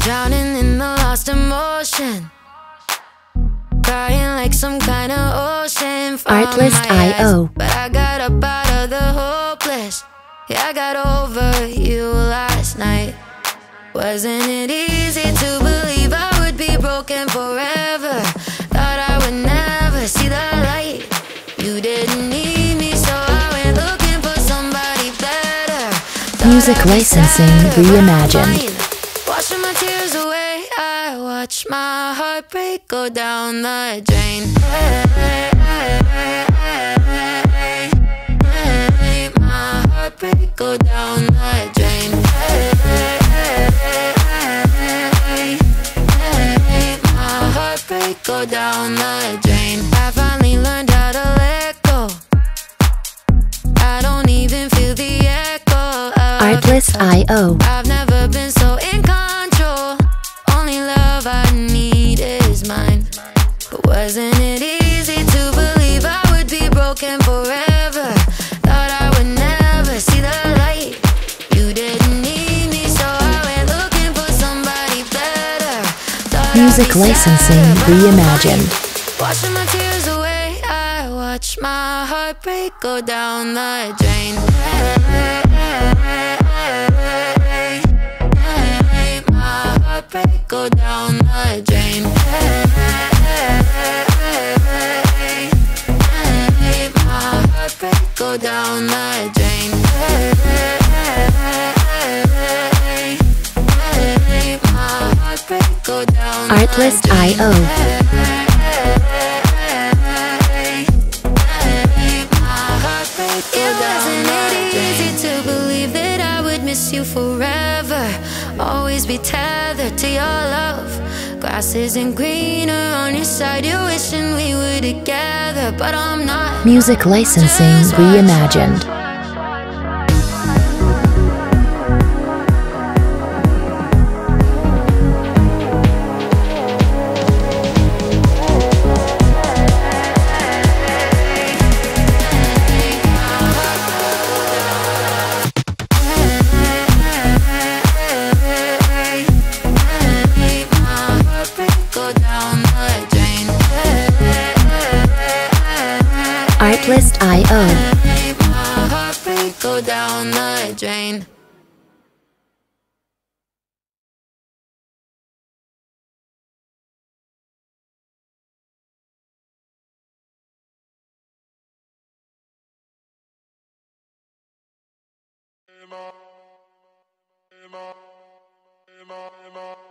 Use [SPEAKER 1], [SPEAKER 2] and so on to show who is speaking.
[SPEAKER 1] Drowning in the lost emotion. Crying like some kind of ocean.
[SPEAKER 2] Artlist.io.
[SPEAKER 1] But I got up out of the hopeless. Yeah, I got over you last night. Wasn't it easy to believe I would be broken forever? Thought I would never see the light. You didn't need me, so I went looking for somebody better. Thought
[SPEAKER 2] Music licensing reimagined.
[SPEAKER 1] Watch my heartbreak go down the drain. My heartbreak go down the drain. My heartbreak go down the drain. I finally learned how to let go. I don't even feel the echo of
[SPEAKER 2] Artlist.io.
[SPEAKER 1] wasn't it easy to believe I would be broken forever? Thought I would never see the light. You didn't need me, so I went looking for somebody better. Thought
[SPEAKER 2] Music licensing
[SPEAKER 1] sad, but I'm
[SPEAKER 2] reimagined.
[SPEAKER 1] Washing my tears away, I watch my heartbreak go down the drain. My heartbreak go down the drain. Down the drain. My heartbreak go down the
[SPEAKER 2] Artlist.io.
[SPEAKER 1] It wasn't it easy to believe that I would miss you forever. Always be tethered to your love. Grass isn't greener on your side. You're wishing we were together, but I'm not.
[SPEAKER 2] Music licensing reimagined.
[SPEAKER 1] Jane. Emma, Emma, Emma,
[SPEAKER 3] Emma.